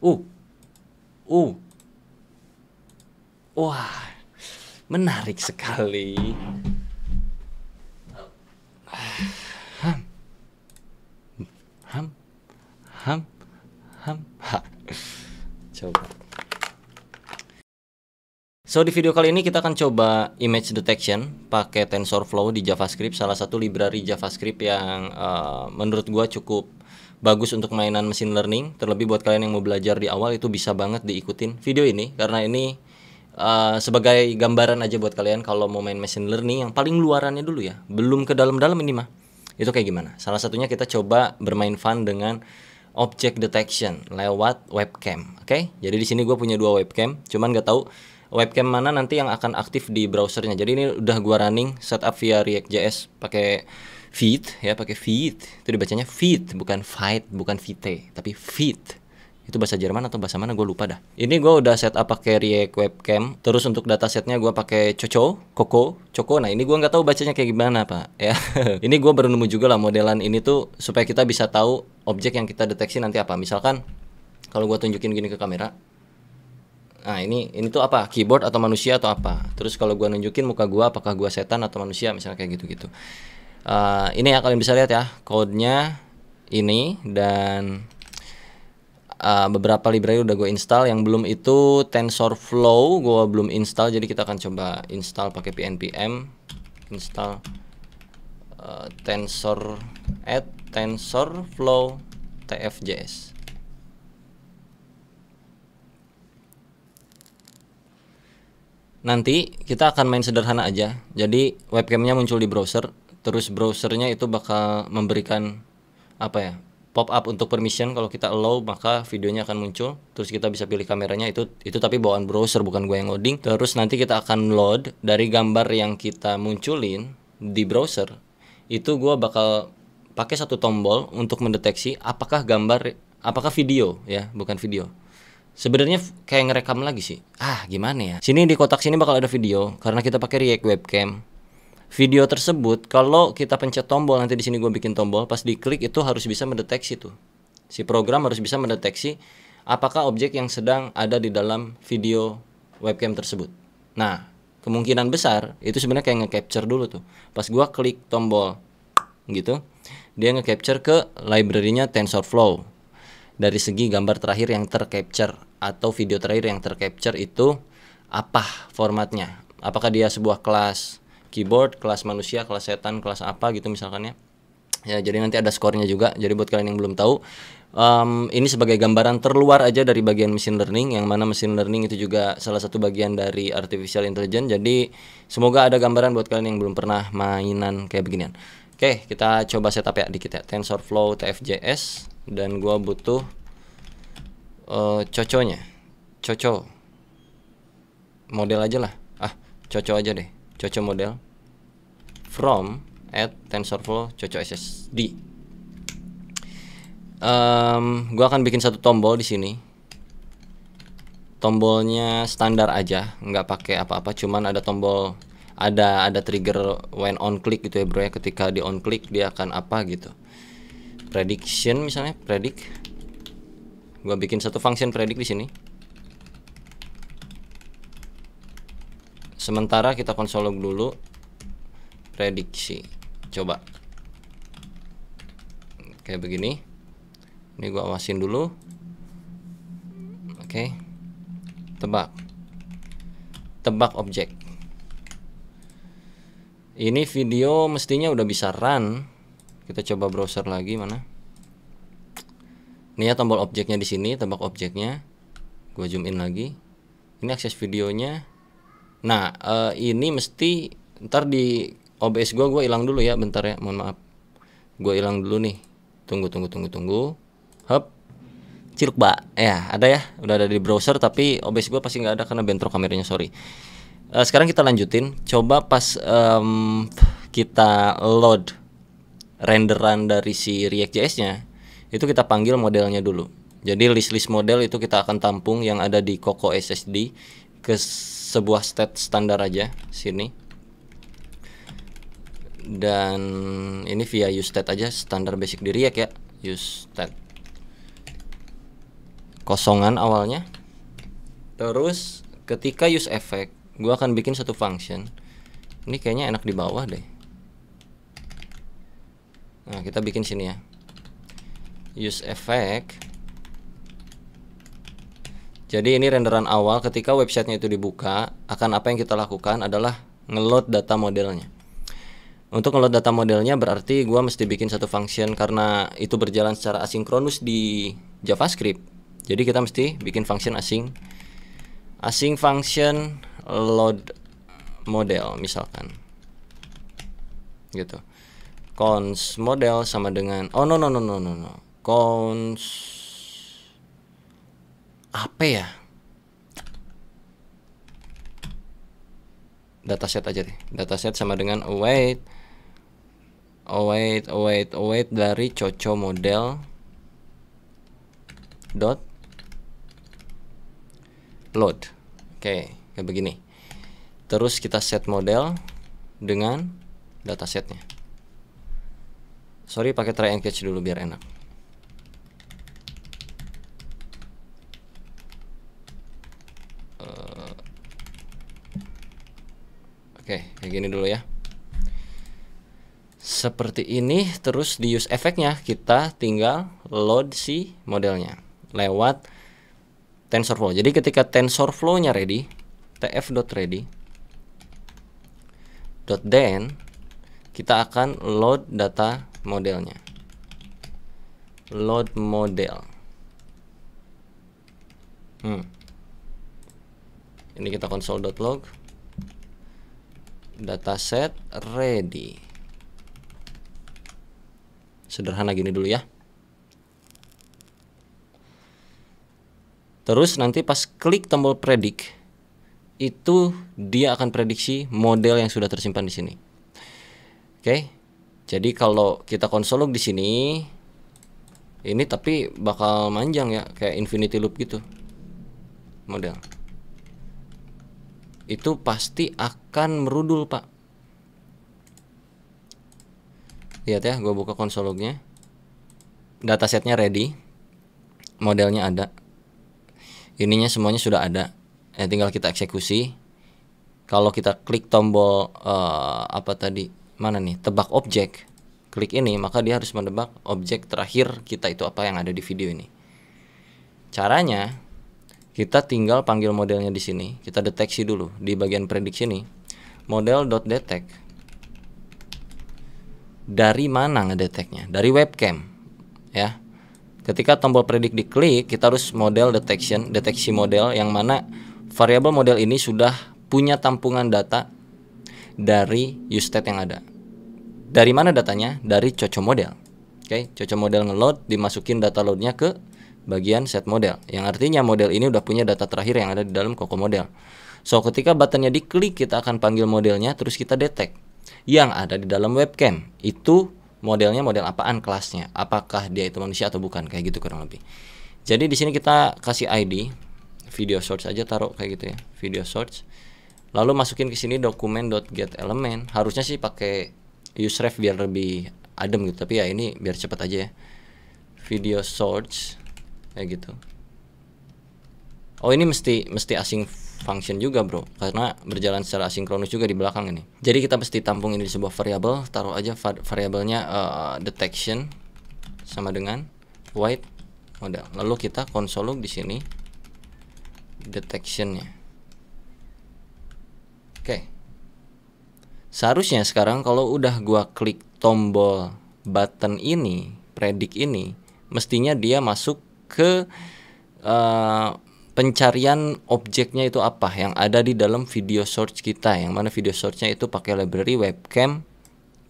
Uh. Uh. Wah. Menarik sekali. Ham. Ham. Ham. Ham. Ha. Coba. So di video kali ini kita akan coba image detection pakai TensorFlow di JavaScript, salah satu library JavaScript yang uh, menurut gua cukup bagus untuk mainan mesin learning. Terlebih buat kalian yang mau belajar di awal itu bisa banget diikutin video ini karena ini uh, sebagai gambaran aja buat kalian kalau mau main mesin learning yang paling luarannya dulu ya, belum ke dalam-dalam ini mah. Itu kayak gimana? Salah satunya kita coba bermain fun dengan object detection lewat webcam. Oke, okay? jadi di sini gue punya dua webcam, cuman gak tahu webcam mana nanti yang akan aktif di browsernya. Jadi ini udah gua running setup via React.js pakai feed ya, pakai feed. Itu dibacanya feed, bukan fight, bukan vite, tapi feed. Itu bahasa Jerman atau bahasa mana gue lupa dah. Ini gue udah setup pakai React webcam. Terus untuk datasetnya gue pakai Coco, Coco, Coco. Nah ini gue nggak tahu bacanya kayak gimana pak. Ya, ini gue baru nemu juga lah modelan ini tuh supaya kita bisa tahu objek yang kita deteksi nanti apa. Misalkan kalau gue tunjukin gini ke kamera, Nah ini ini tuh apa keyboard atau manusia atau apa? Terus kalau gua nunjukin muka gua apakah gua setan atau manusia misalnya kayak gitu-gitu. Uh, ini yang kalian bisa lihat ya code-nya ini dan uh, beberapa library udah gue install. Yang belum itu TensorFlow gue belum install jadi kita akan coba install pakai pnpm install uh, tensor add tensorflow tfjs. Nanti kita akan main sederhana aja. Jadi webcamnya muncul di browser terus browsernya itu bakal memberikan apa ya pop up untuk permission. Kalau kita allow maka videonya akan muncul. Terus kita bisa pilih kameranya. Itu itu tapi bawaan browser bukan gue yang loading. Terus nanti kita akan load dari gambar yang kita munculin di browser. Itu gue bakal pakai satu tombol untuk mendeteksi apakah gambar apakah video ya bukan video. Sebenarnya kayak ngerekam lagi sih. Ah, gimana ya? Sini di kotak sini bakal ada video. Karena kita pakai React webcam. Video tersebut kalau kita pencet tombol nanti di sini gue bikin tombol, pas diklik itu harus bisa mendeteksi tuh. Si program harus bisa mendeteksi apakah objek yang sedang ada di dalam video webcam tersebut. Nah, kemungkinan besar itu sebenarnya kayak nge-capture dulu tuh. Pas gua klik tombol gitu, dia nge-capture ke library-nya TensorFlow dari segi gambar terakhir yang tercapture atau video terakhir yang tercapture itu apa formatnya apakah dia sebuah kelas keyboard kelas manusia kelas setan kelas apa gitu misalkan ya. Ya jadi nanti ada skornya juga. Jadi buat kalian yang belum tahu um, ini sebagai gambaran terluar aja dari bagian machine learning yang mana machine learning itu juga salah satu bagian dari artificial intelligence. Jadi semoga ada gambaran buat kalian yang belum pernah mainan kayak beginian. Oke kita coba setup ya dikit ya. Tensorflow tfjs dan gua butuh uh, coconya. Coco. Model aja lah. Ah coco aja deh coco model. From at tensorflow coco ssd um, gua akan bikin satu tombol di sini. Tombolnya standar aja nggak pakai apa-apa cuman ada tombol ada ada trigger when on click gitu ya bro ya. Ketika di on click dia akan apa gitu. Prediction misalnya predict. Gua bikin satu function predict di sini sementara kita konsol log dulu. Prediksi. Coba. Kayak begini. Ini gua awasin dulu. Oke. Tebak. Tebak objek. Ini video mestinya udah bisa run. Kita coba browser lagi mana? Ini ya tombol objeknya di sini tebak objeknya. Gue zoom in lagi. Ini akses videonya nah uh, ini mesti ntar di OBS gue gue hilang dulu ya bentar ya mohon maaf. Gue hilang dulu nih. Tunggu tunggu tunggu tunggu. Hop. Ciluk mbak ya ada ya. Udah ada di browser tapi OBS gue pasti nggak ada karena bentrok kameranya sorry. Uh, sekarang kita lanjutin. Coba pas um, kita load renderan dari si React.js nya itu kita panggil modelnya dulu. Jadi list-list model itu kita akan tampung yang ada di Coco SSD ke sebuah state standar aja sini. Dan ini via use state aja standar basic di React ya, use state. kosongan awalnya. Terus ketika use effect gua akan bikin satu function. Ini kayaknya enak di bawah deh. Nah kita bikin sini ya. Use effect jadi ini renderan awal ketika websitenya itu dibuka akan apa yang kita lakukan adalah ngeload data modelnya untuk ngeload data modelnya berarti gua mesti bikin satu function karena itu berjalan secara asinkronus di JavaScript. Jadi kita mesti bikin function asing asing function load model misalkan. Gitu. Cons model sama dengan oh no no no no no no. Cons apa ya? dataset aja deh. Dataset sama dengan await. Await await await dari coco model dot load. Oke kayak begini. Terus kita set model dengan datasetnya sorry pakai try and catch dulu biar enak uh, oke kayak gini dulu ya seperti ini terus di use efeknya kita tinggal load si modelnya lewat TensorFlow. Jadi ketika TensorFlow-nya ready, tf.ready .then kita akan load data modelnya. Load model. Hmm. Ini kita console.log dataset ready. Sederhana gini dulu ya. Terus nanti pas klik tombol predik itu dia akan prediksi model yang sudah tersimpan di sini. Oke jadi kalau kita konsolog di sini ini tapi bakal manjang ya kayak infinity loop gitu model itu pasti akan merudul pak. Lihat ya gue buka konsol lognya datasetnya ready. Modelnya ada. Ininya semuanya sudah ada. Ya, tinggal kita eksekusi. Kalau kita klik tombol uh, apa tadi? Mana nih? Tebak objek. Klik ini maka dia harus menebak objek terakhir kita itu apa yang ada di video ini. Caranya kita tinggal panggil modelnya di sini kita deteksi dulu di bagian prediksi ini model.detect dari mana ngedeteknya? Dari webcam. Ya. Ketika tombol predik diklik, kita harus model detection, deteksi model yang mana variabel model ini sudah punya tampungan data dari state yang ada. Dari mana datanya? Dari coco model. Oke, okay? coco model ngeload dimasukin data loadnya ke bagian set model. Yang artinya model ini udah punya data terakhir yang ada di dalam koko model. So, ketika buttonnya diklik, kita akan panggil modelnya, terus kita detect yang ada di dalam webcam. Itu modelnya model apaan kelasnya? Apakah dia itu manusia atau bukan? Kayak gitu kurang lebih. Jadi di sini kita kasih ID video source aja taruh kayak gitu ya, video source. Lalu masukin ke sini dokumen.get element. Harusnya sih pakai useref biar lebih adem gitu, tapi ya ini biar cepet aja ya. Video source kayak gitu. Oh ini mesti mesti asing function juga bro karena berjalan secara asinkronus juga di belakang ini jadi kita mesti tampung ini di sebuah variabel taruh aja variabelnya uh, detection sama dengan white model lalu kita konsol di sini detectionnya oke okay. seharusnya sekarang kalau udah gua klik tombol button ini predik ini mestinya dia masuk ke uh, pencarian objeknya itu apa yang ada di dalam video source kita yang mana video source-nya itu pakai library webcam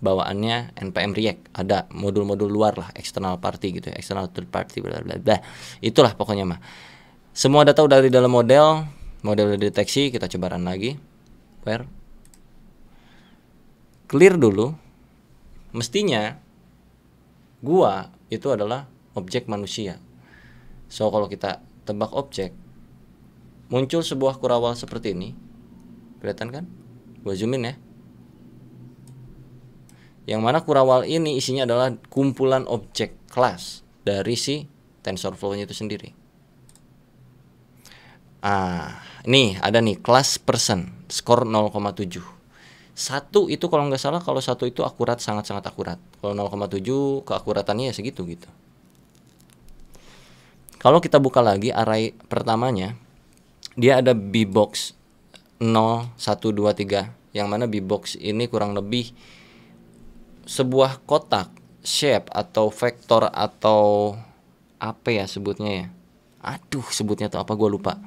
bawaannya npm react. Ada modul-modul luar lah external party gitu ya external third party bla bla bla. Itulah pokoknya mah semua data udah di dalam model model udah deteksi kita coba run lagi. Where? Clear dulu. Mestinya gua itu adalah objek manusia so kalau kita tebak objek muncul sebuah kurawal seperti ini. Kelihatan kan? Gua zoomin ya. Yang mana kurawal ini isinya adalah kumpulan objek kelas dari si TensorFlow-nya itu sendiri. Ah nih ada nih kelas person skor 0,7 satu itu kalau nggak salah kalau satu itu akurat sangat sangat akurat. Kalau 0,7 keakuratannya ya segitu gitu kalau kita buka lagi array pertamanya dia ada b box 0 1 2 3 yang mana b box ini kurang lebih sebuah kotak shape atau vektor atau apa ya sebutnya ya? Aduh sebutnya tuh apa? Gue lupa.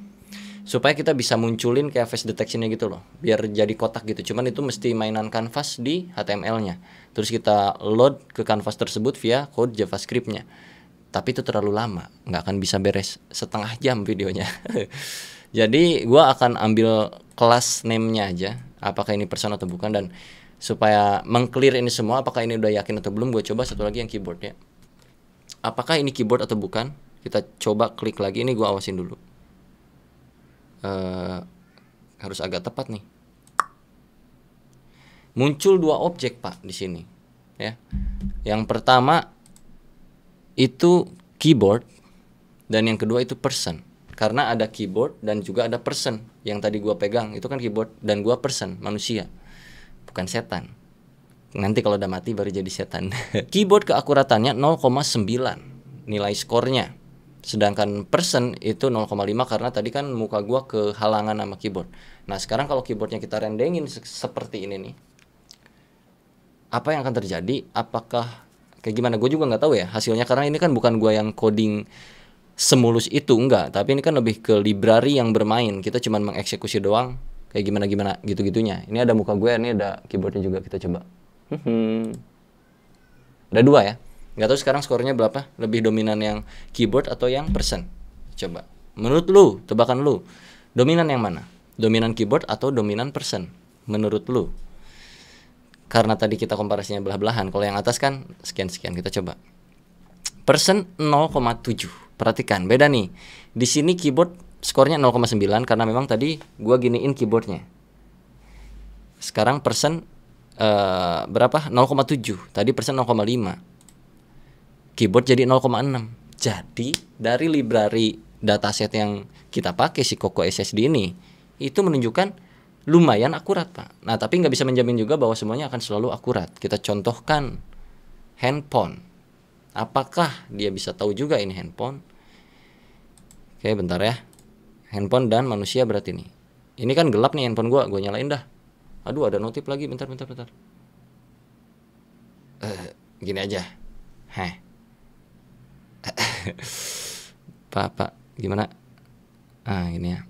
Supaya kita bisa munculin kayak face detectionnya gitu loh. Biar jadi kotak gitu. Cuman itu mesti mainan canvas di HTML-nya terus kita load ke canvas tersebut via code JavaScript-nya tapi itu terlalu lama nggak akan bisa beres setengah jam videonya jadi gua akan ambil kelas name-nya aja apakah ini person atau bukan dan supaya mengclear ini semua apakah ini udah yakin atau belum gue coba satu lagi yang keyboardnya apakah ini keyboard atau bukan kita coba klik lagi ini gue awasin dulu uh, harus agak tepat nih. Muncul dua objek pak di sini, ya. Yang pertama itu keyboard dan yang kedua itu person. Karena ada keyboard dan juga ada person yang tadi gua pegang itu kan keyboard dan gua person manusia, bukan setan. Nanti kalau udah mati baru jadi setan. keyboard keakuratannya 0,9 nilai skornya sedangkan person itu 0,5 karena tadi kan muka gua kehalangan sama keyboard nah sekarang kalau keyboardnya kita rendengin se seperti ini nih apa yang akan terjadi apakah kayak gimana gue juga nggak tahu ya hasilnya karena ini kan bukan gua yang coding semulus itu enggak tapi ini kan lebih ke library yang bermain kita cuma mengeksekusi doang kayak gimana gimana gitu gitunya ini ada muka gue ini ada keyboardnya juga kita coba ada dua ya Nggak tahu sekarang skornya berapa? Lebih dominan yang keyboard atau yang person? Coba. Menurut lu, tebakan lu, dominan yang mana? Dominan keyboard atau dominan person? Menurut lu? Karena tadi kita komparasinya belah-belahan. Kalau yang atas kan sekian-sekian. Kita coba. Person 0,7. Perhatikan, beda nih. Di sini keyboard skornya 0,9 karena memang tadi gua giniin keyboardnya. Sekarang person uh, berapa? 0,7. Tadi person 0,5 keyboard jadi 0,6 jadi dari library dataset yang kita pakai si Coco SSD ini itu menunjukkan lumayan akurat pak. Nah tapi nggak bisa menjamin juga bahwa semuanya akan selalu akurat. Kita contohkan handphone. Apakah dia bisa tahu juga ini handphone? Oke bentar ya. Handphone dan manusia berarti nih ini kan gelap nih handphone gua. Gua nyalain dah. Aduh ada notif lagi. Bentar bentar bentar. Uh, gini aja. Heh. Pak pak gimana? Ah ini ya.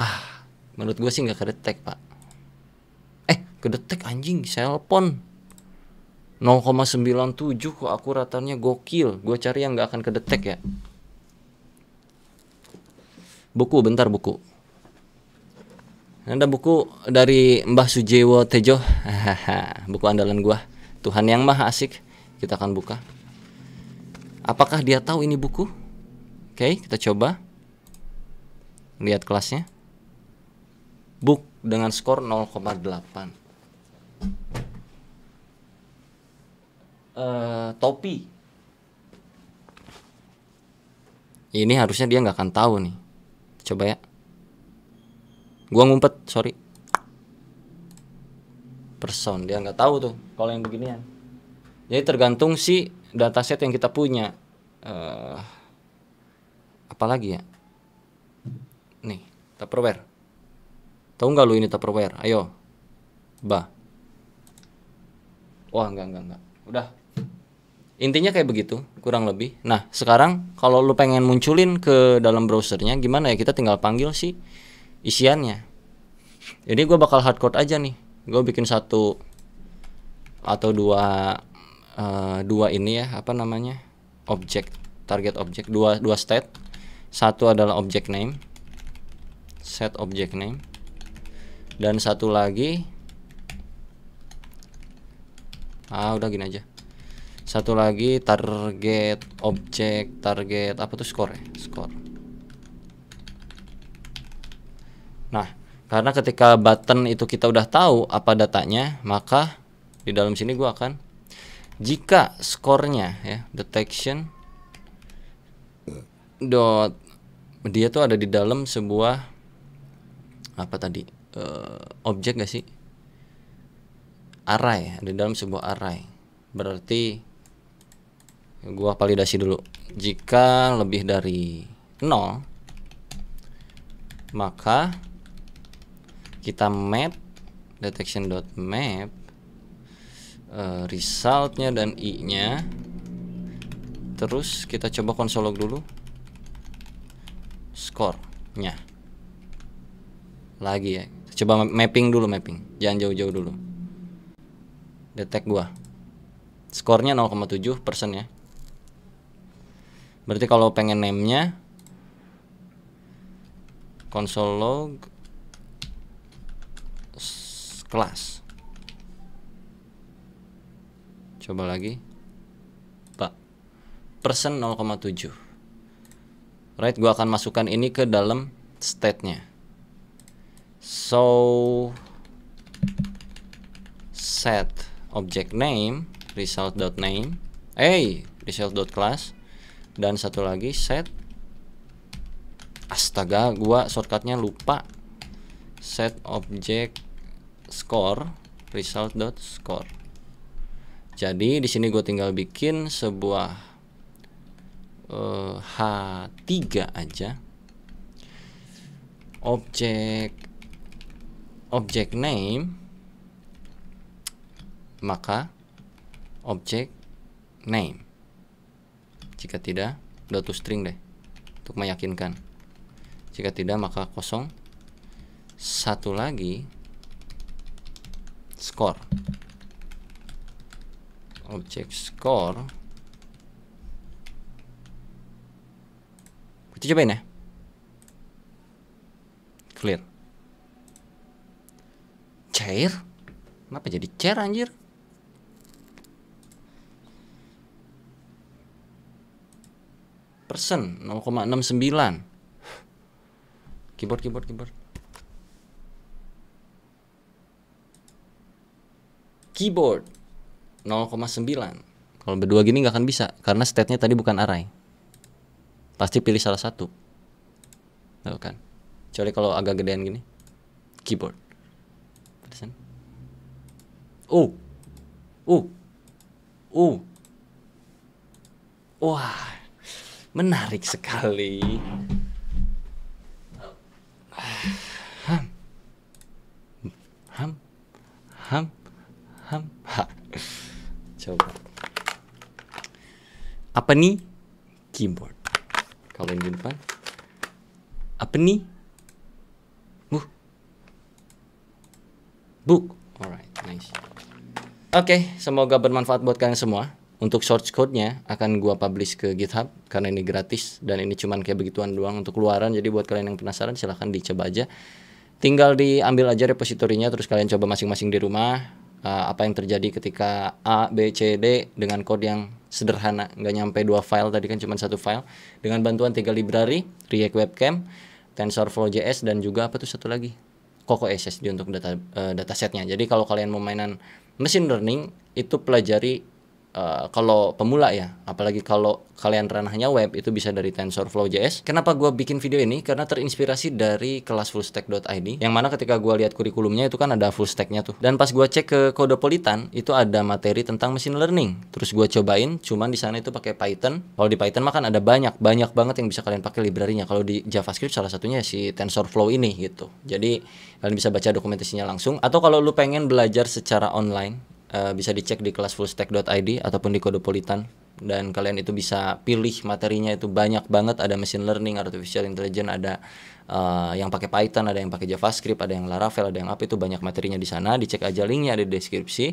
Ah menurut gue sih nggak kedetek pak. Eh kedetek anjing cellphone. 0,97 kok akuratannya gokil. Gue cari yang nggak akan kedetek ya. Buku bentar buku. Ada buku dari Mbah Sujewo Tejo. Buku andalan gua. Tuhan yang Maha Asik. Kita akan buka. Apakah dia tahu ini buku? Oke, kita coba. Lihat kelasnya. Book dengan skor 0,8. Uh, topi. Ini harusnya dia nggak akan tahu nih. Coba ya. Gua ngumpet, sorry. Person dia nggak tahu tuh kalau yang beginian. Jadi tergantung si dataset yang kita punya uh, apa lagi ya nih tupperware tahu nggak lu ini tupperware? Ayo. Bah wah enggak enggak enggak udah. Intinya kayak begitu kurang lebih. Nah sekarang kalau lu pengen munculin ke dalam browsernya gimana ya? Kita tinggal panggil sih isiannya. Jadi gue bakal hardcode aja nih. Gue bikin satu atau dua uh, dua ini ya apa namanya? Objek target objek dua dua state. Satu adalah object name. Set object name dan satu lagi. Ah udah gini aja. Satu lagi target objek target apa tuh score ya? Score nah karena ketika button itu kita udah tahu apa datanya maka di dalam sini gua akan jika skornya ya detection dot dia tuh ada di dalam sebuah apa tadi uh, objek gak sih? Array ada dalam sebuah array berarti gua validasi dulu. Jika lebih dari 0 maka kita map detection.map uh, resultnya dan i nya terus kita coba konsol log dulu. Score-nya. Lagi ya coba mapping dulu mapping. Jangan jauh-jauh dulu. Detect gua. Skornya 0,7 persen ya. Berarti kalau pengen name nya console log kelas. Coba lagi. Pak persen 0,7 right gua akan masukkan ini ke dalam state nya so set object name result.name eh result.class dan satu lagi set astaga gua shortcutnya lupa. Set object score result score jadi di sini gue tinggal bikin sebuah uh, H3 aja. Objek objek name maka objek name. Jika tidak dot string deh untuk meyakinkan. Jika tidak maka kosong. Satu lagi score. Objek score. Kita cobain ya. Clear cair? Kenapa jadi cair anjir? Persen 0,69 keyboard keyboard keyboard. Keyboard 0,9 kalau berdua gini nggak akan bisa karena state-nya tadi bukan array. Pasti pilih salah satu. Tahu kan? Kecuali kalau agak gedean gini. Keyboard uh uh uh wah Menarik sekali. Ham. Ham. Ham. Ham. Ha. Coba. Apa nih? Keyboard. Kalau yang di depan. Apa nih? Uh. Book. Alright, nice. Oke, okay, semoga bermanfaat buat kalian semua untuk source code-nya akan gua publish ke GitHub karena ini gratis dan ini cuman kayak begituan doang untuk keluaran. Jadi buat kalian yang penasaran silahkan dicoba aja. Tinggal diambil aja repositorinya terus kalian coba masing-masing di rumah uh, apa yang terjadi ketika A, B, C, D dengan kode yang sederhana, nggak nyampe dua file tadi kan cuma satu file dengan bantuan tiga library, React Webcam, TensorFlow JS dan juga apa tuh satu lagi Coco SSD untuk data uh, datasetnya. Jadi kalau kalian mau mainan machine learning itu pelajari uh, kalau pemula ya, apalagi kalau kalian ranahnya web itu bisa dari TensorFlow JS. Kenapa gue bikin video ini? Karena terinspirasi dari kelas fullstack.id yang mana ketika gue lihat kurikulumnya itu kan ada full stacknya tuh. Dan pas gue cek ke Codepolitan itu ada materi tentang machine learning. Terus gue cobain, cuman di sana itu pakai Python. Kalau di Python mah kan ada banyak, banyak banget yang bisa kalian pakai library-nya. Kalau di JavaScript salah satunya si TensorFlow ini gitu. Jadi kalian bisa baca dokumentasinya langsung. Atau kalau lu pengen belajar secara online uh, bisa dicek di kelas fullstack.id ataupun di Kodopolitan dan kalian itu bisa pilih materinya itu banyak banget ada machine learning, artificial intelligence, ada uh, yang pakai Python, ada yang pakai JavaScript, ada yang Laravel, ada yang apa itu banyak materinya di sana. Dicek aja linknya ada di deskripsi.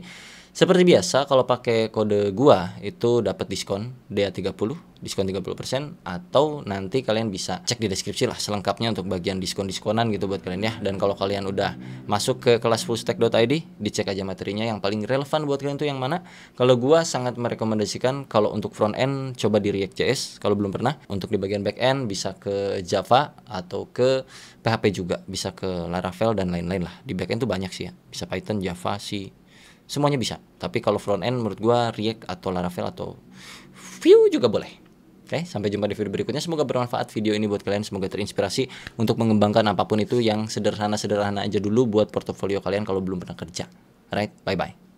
Seperti biasa kalau pakai kode gua itu dapat diskon DA30, diskon 30% atau nanti kalian bisa cek di deskripsi lah selengkapnya untuk bagian diskon-diskonan gitu buat kalian ya. Dan kalau kalian udah masuk ke kelas fullstack.id, dicek aja materinya yang paling relevan buat kalian tuh yang mana. Kalau gua sangat merekomendasikan kalau untuk front end coba di React.js kalau belum pernah. Untuk di bagian back end bisa ke Java atau ke PHP juga, bisa ke Laravel dan lain-lain lah. Di back end tuh banyak sih ya. Bisa Python, Java, C, semuanya bisa tapi kalau front end menurut gua React atau Laravel atau Vue juga boleh Oke, sampai jumpa di video berikutnya. Semoga bermanfaat video ini buat kalian. Semoga terinspirasi untuk mengembangkan apa pun itu yang sederhana-sederhana aja dulu buat portofolio kalian kalau belum pernah kerja. Alright, bye-bye.